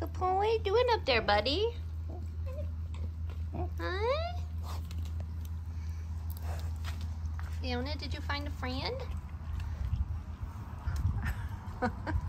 Capone, what are you doing up there, buddy? Huh? Fiona, did you find a friend?